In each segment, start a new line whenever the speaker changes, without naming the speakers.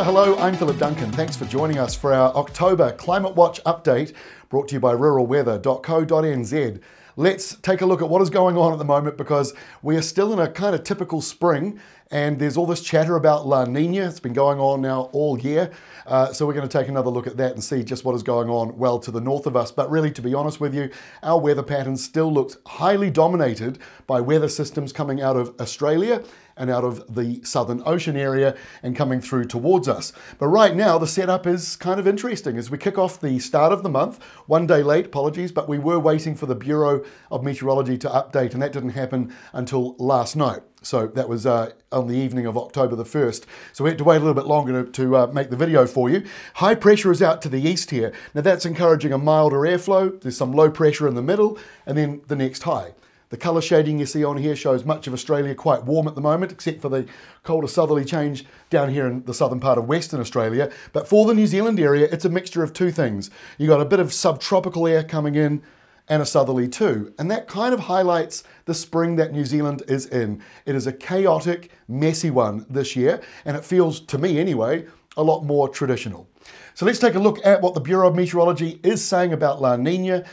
So, hello, I'm Philip Duncan. Thanks for joining us for our October Climate Watch update brought to you by ruralweather.co.nz. Let's take a look at what is going on at the moment because we are still in a kind of typical spring and there's all this chatter about La Nina. It's been going on now all year. Uh, so we're going to take another look at that and see just what is going on well to the north of us. But really, to be honest with you, our weather pattern still looks highly dominated by weather systems coming out of Australia and out of the Southern Ocean area and coming through towards us. But right now, the setup is kind of interesting as we kick off the start of the month, one day late, apologies, but we were waiting for the Bureau of Meteorology to update, and that didn't happen until last night. So that was uh, on the evening of October the 1st. So we had to wait a little bit longer to, to uh, make the video for you. High pressure is out to the east here. Now that's encouraging a milder airflow. There's some low pressure in the middle and then the next high. The colour shading you see on here shows much of Australia quite warm at the moment, except for the colder southerly change down here in the southern part of Western Australia. But for the New Zealand area, it's a mixture of two things. You've got a bit of subtropical air coming in and a southerly too. And that kind of highlights the spring that New Zealand is in. It is a chaotic, messy one this year, and it feels, to me anyway, a lot more traditional. So let's take a look at what the Bureau of Meteorology is saying about La Nina.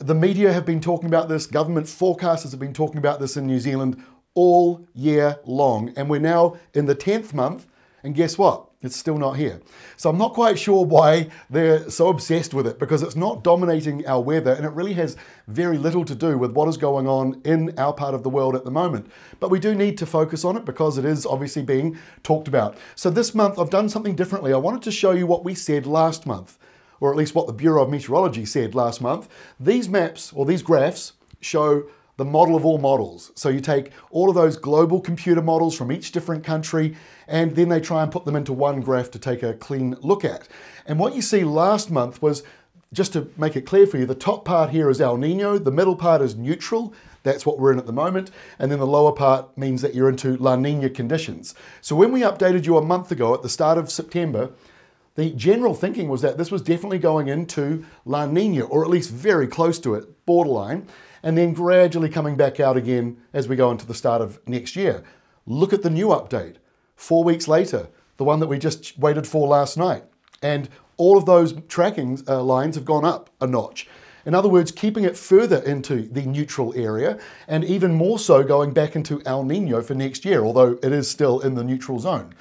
The media have been talking about this, government forecasters have been talking about this in New Zealand all year long. And we're now in the 10th month, and guess what? It's still not here. So I'm not quite sure why they're so obsessed with it because it's not dominating our weather and it really has very little to do with what is going on in our part of the world at the moment. But we do need to focus on it because it is obviously being talked about. So this month I've done something differently. I wanted to show you what we said last month or at least what the Bureau of Meteorology said last month, these maps or these graphs show the model of all models. So you take all of those global computer models from each different country and then they try and put them into one graph to take a clean look at. And what you see last month was, just to make it clear for you, the top part here is El Nino, the middle part is neutral, that's what we're in at the moment, and then the lower part means that you're into La Nina conditions. So when we updated you a month ago at the start of September, the general thinking was that this was definitely going into La Nina, or at least very close to it, borderline, and then gradually coming back out again as we go into the start of next year. Look at the new update, four weeks later, the one that we just waited for last night. And all of those tracking uh, lines have gone up a notch. In other words, keeping it further into the neutral area and even more so going back into El Nino for next year, although it is still in the neutral zone.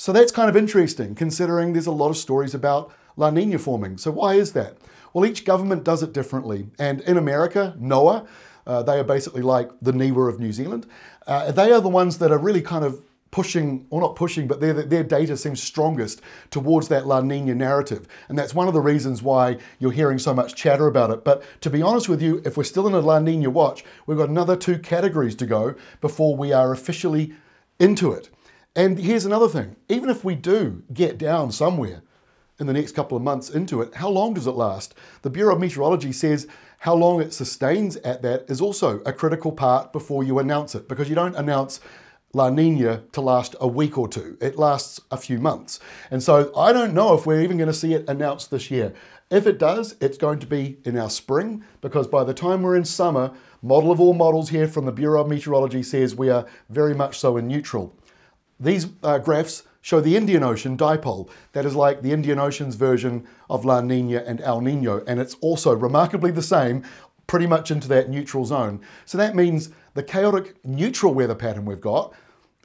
So that's kind of interesting considering there's a lot of stories about La Nina forming. So why is that? Well, each government does it differently. And in America, NOAA, uh, they are basically like the NIWA of New Zealand. Uh, they are the ones that are really kind of pushing, or not pushing, but their, their data seems strongest towards that La Nina narrative. And that's one of the reasons why you're hearing so much chatter about it. But to be honest with you, if we're still in a La Nina watch, we've got another two categories to go before we are officially into it. And here's another thing even if we do get down somewhere in the next couple of months into it, how long does it last? The Bureau of Meteorology says how long it sustains at that is also a critical part before you announce it because you don't announce La Nina to last a week or two. It lasts a few months. And so I don't know if we're even going to see it announced this year. If it does, it's going to be in our spring because by the time we're in summer, model of all models here from the Bureau of Meteorology says we are very much so in neutral. These uh, graphs show the Indian Ocean dipole. That is like the Indian Ocean's version of La Nina and El Nino, and it's also remarkably the same, pretty much into that neutral zone. So that means the chaotic neutral weather pattern we've got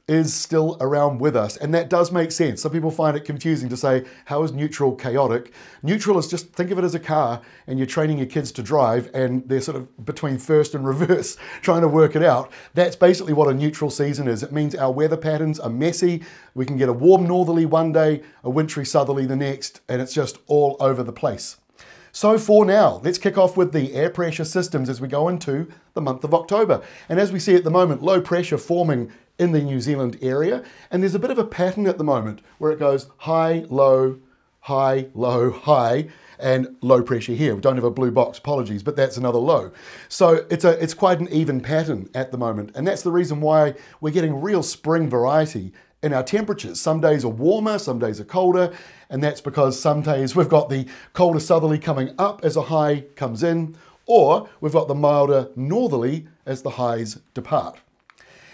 is still around with us. And that does make sense. Some people find it confusing to say, how is neutral chaotic? Neutral is just think of it as a car and you're training your kids to drive and they're sort of between first and reverse trying to work it out. That's basically what a neutral season is. It means our weather patterns are messy. We can get a warm northerly one day, a wintry southerly the next, and it's just all over the place. So for now, let's kick off with the air pressure systems as we go into the month of October. And as we see at the moment, low pressure forming in the New Zealand area. And there's a bit of a pattern at the moment where it goes high, low, high, low, high, and low pressure here. We don't have a blue box, apologies, but that's another low. So it's, a, it's quite an even pattern at the moment. And that's the reason why we're getting real spring variety in our temperatures. Some days are warmer, some days are colder, and that's because some days we've got the colder southerly coming up as a high comes in, or we've got the milder northerly as the highs depart.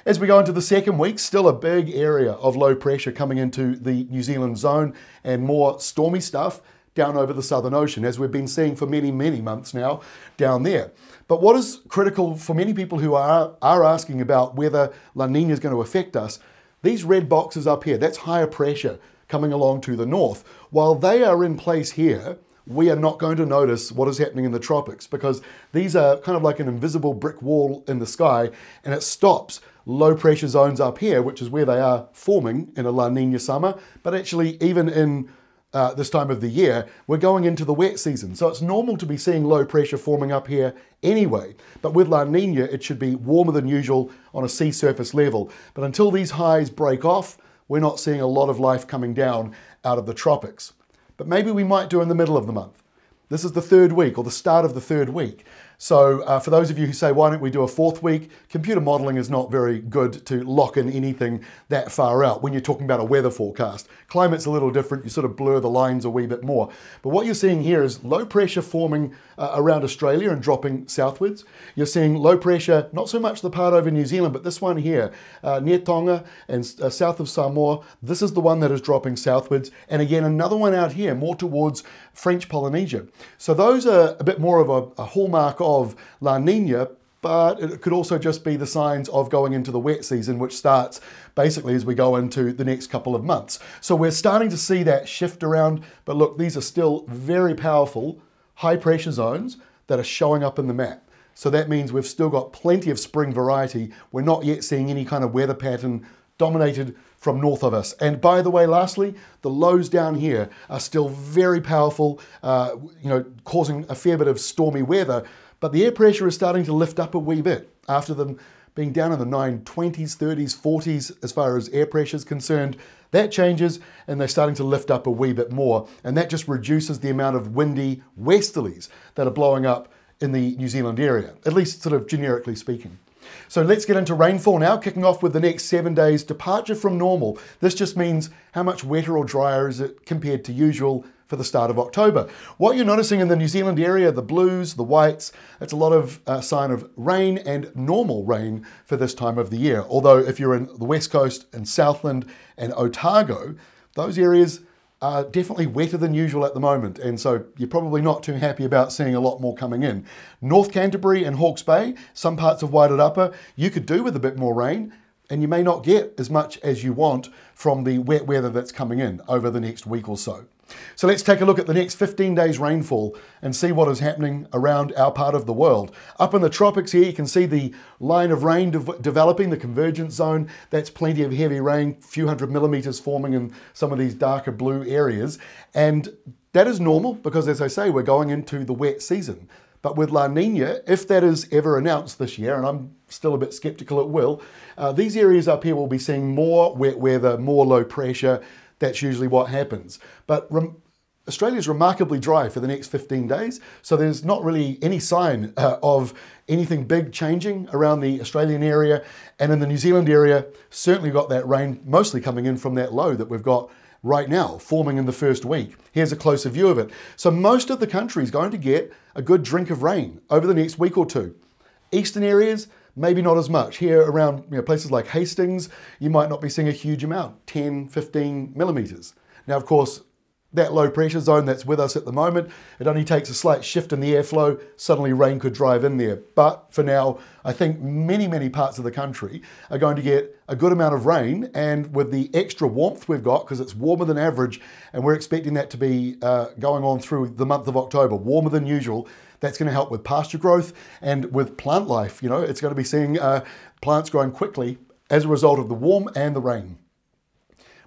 As we go into the second week, still a big area of low pressure coming into the New Zealand zone and more stormy stuff down over the Southern Ocean, as we've been seeing for many, many months now down there. But what is critical for many people who are, are asking about whether La Nina is going to affect us, these red boxes up here, that's higher pressure coming along to the north. While they are in place here, we are not going to notice what is happening in the tropics because these are kind of like an invisible brick wall in the sky and it stops low pressure zones up here, which is where they are forming in a La Nina summer. But actually, even in uh, this time of the year, we're going into the wet season. So it's normal to be seeing low pressure forming up here anyway. But with La Nina, it should be warmer than usual on a sea surface level. But until these highs break off, we're not seeing a lot of life coming down out of the tropics. But maybe we might do in the middle of the month. This is the third week or the start of the third week. So uh, for those of you who say, why don't we do a fourth week? Computer modeling is not very good to lock in anything that far out when you're talking about a weather forecast. Climate's a little different. You sort of blur the lines a wee bit more. But what you're seeing here is low pressure forming uh, around Australia and dropping southwards. You're seeing low pressure, not so much the part over New Zealand, but this one here, uh, near Tonga and uh, south of Samoa. This is the one that is dropping southwards. And again, another one out here, more towards French Polynesia. So those are a bit more of a, a hallmark of La Nina, but it could also just be the signs of going into the wet season, which starts basically as we go into the next couple of months. So we're starting to see that shift around, but look, these are still very powerful high pressure zones that are showing up in the map. So that means we've still got plenty of spring variety. We're not yet seeing any kind of weather pattern dominated from north of us. And by the way, lastly, the lows down here are still very powerful, uh, you know, causing a fair bit of stormy weather. But the air pressure is starting to lift up a wee bit after them being down in the 920s, 30s, 40s as far as air pressure is concerned. That changes and they're starting to lift up a wee bit more. And that just reduces the amount of windy westerlies that are blowing up in the New Zealand area, at least sort of generically speaking. So let's get into rainfall now, kicking off with the next seven days departure from normal. This just means how much wetter or drier is it compared to usual for the start of October. What you're noticing in the New Zealand area, the blues, the whites, it's a lot of uh, sign of rain and normal rain for this time of the year. Although if you're in the west coast and Southland and Otago, those areas are definitely wetter than usual at the moment, and so you're probably not too happy about seeing a lot more coming in. North Canterbury and Hawke's Bay, some parts of Wairarapa, Upper, you could do with a bit more rain, and you may not get as much as you want from the wet weather that's coming in over the next week or so. So let's take a look at the next 15 days rainfall and see what is happening around our part of the world. Up in the tropics here, you can see the line of rain de developing, the convergence zone. That's plenty of heavy rain, few hundred millimeters forming in some of these darker blue areas. And that is normal because, as I say, we're going into the wet season. But with La Nina, if that is ever announced this year, and I'm still a bit skeptical it will, uh, these areas up here will be seeing more wet weather, more low pressure, that's usually what happens. But rem- Australia is remarkably dry for the next 15 days, so there's not really any sign uh, of anything big changing around the Australian area. And in the New Zealand area, certainly got that rain mostly coming in from that low that we've got right now, forming in the first week. Here's a closer view of it. So most of the country is going to get a good drink of rain over the next week or two. Eastern areas, maybe not as much. Here around you know, places like Hastings, you might not be seeing a huge amount, 10, 15 millimetres. Now, of course, that low pressure zone that's with us at the moment, it only takes a slight shift in the airflow, suddenly rain could drive in there. But for now, I think many, many parts of the country are going to get a good amount of rain. And with the extra warmth we've got, because it's warmer than average, and we're expecting that to be uh, going on through the month of October, warmer than usual, that's going to help with pasture growth and with plant life. You know, it's going to be seeing uh, plants growing quickly as a result of the warm and the rain.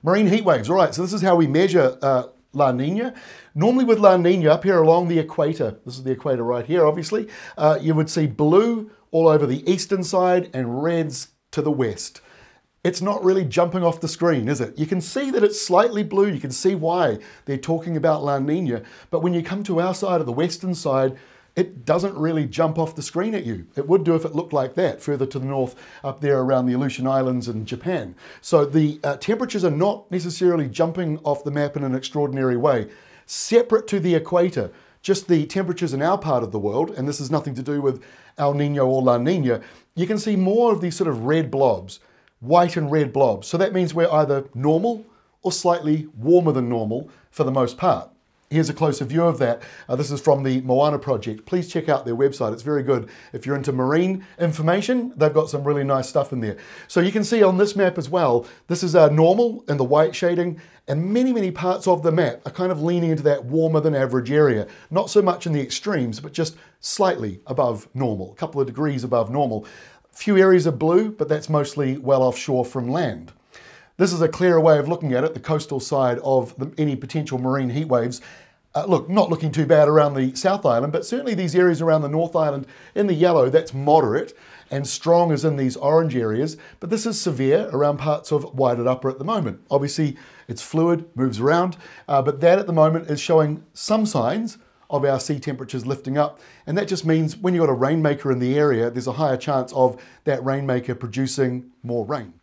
Marine heat waves. All right, so this is how we measure uh, La Nina. Normally with La Nina up here along the equator, this is the equator right here, obviously, uh, you would see blue all over the eastern side and reds to the west. It's not really jumping off the screen, is it? You can see that it's slightly blue. You can see why they're talking about La Nina. But when you come to our side of the western side, it doesn't really jump off the screen at you. It would do if it looked like that further to the north up there around the Aleutian Islands and Japan. So the uh, temperatures are not necessarily jumping off the map in an extraordinary way. Separate to the equator, just the temperatures in our part of the world, and this has nothing to do with El Nino or La Nina, you can see more of these sort of red blobs, white and red blobs. So that means we're either normal or slightly warmer than normal for the most part. Here's a closer view of that. Uh, this is from the Moana Project. Please check out their website. It's very good. If you're into marine information, they've got some really nice stuff in there. So you can see on this map as well, this is uh, normal in the white shading, and many, many parts of the map are kind of leaning into that warmer than average area. Not so much in the extremes, but just slightly above normal, a couple of degrees above normal. Few areas are blue, but that's mostly well offshore from land. This is a clearer way of looking at it, the coastal side of the, any potential marine heat waves. Uh, look, not looking too bad around the South Island, but certainly these areas around the North Island in the yellow, that's moderate and strong as in these orange areas, but this is severe around parts of Wairarapa at the moment. Obviously, it's fluid, moves around, uh, but that at the moment is showing some signs of our sea temperatures lifting up. And that just means when you've got a rainmaker in the area, there's a higher chance of that rainmaker producing more rain.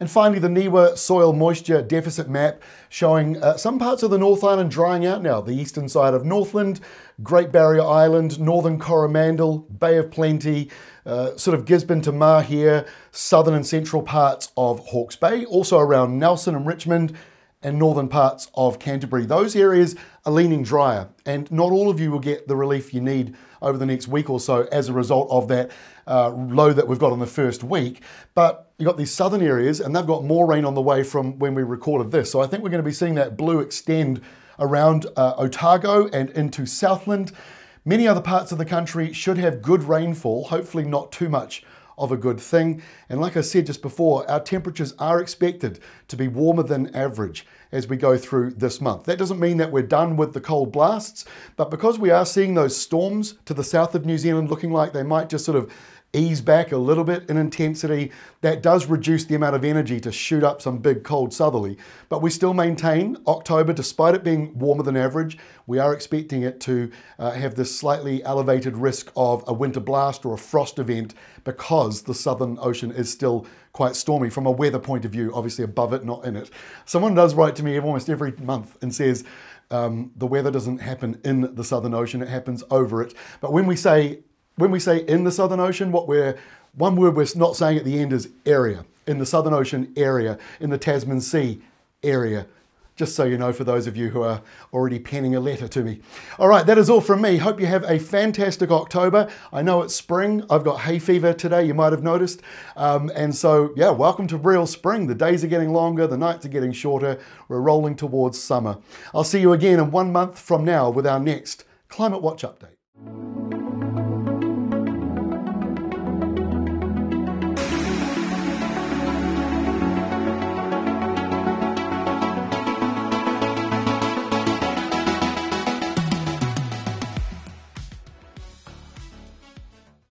And finally, the NIWA soil moisture deficit map showing uh, some parts of the North Island drying out now. The eastern side of Northland, Great Barrier Island, northern Coromandel, Bay of Plenty, uh, sort of Gisborne to Mahia, southern and central parts of Hawke's Bay, also around Nelson and Richmond, and northern parts of Canterbury. Those areas are leaning drier, and not all of you will get the relief you need over the next week or so as a result of that uh, low that we've got on the first week. But you've got these southern areas, and they've got more rain on the way from when we recorded this. So I think we're going to be seeing that blue extend around uh, Otago and into Southland. Many other parts of the country should have good rainfall, hopefully not too much of a good thing. And like I said just before, our temperatures are expected to be warmer than average as we go through this month. That doesn't mean that we're done with the cold blasts, but because we are seeing those storms to the south of New Zealand looking like they might just sort of ease back a little bit in intensity, that does reduce the amount of energy to shoot up some big cold southerly. But we still maintain October, despite it being warmer than average, we are expecting it to uh, have this slightly elevated risk of a winter blast or a frost event because the Southern Ocean is still quite stormy from a weather point of view, obviously above it, not in it. Someone does write to me almost every month and says, um, the weather doesn't happen in the Southern Ocean, it happens over it. But when we say when we say in the Southern Ocean, what we're one word we're not saying at the end is area. In the Southern Ocean area, in the Tasman Sea area. Just so you know, for those of you who are already penning a letter to me. All right, that is all from me. Hope you have a fantastic October. I know it's spring. I've got hay fever today, you might have noticed. Um, and so, yeah, welcome to real spring. The days are getting longer, the nights are getting shorter. We're rolling towards summer. I'll see you again in one month from now with our next Climate Watch update.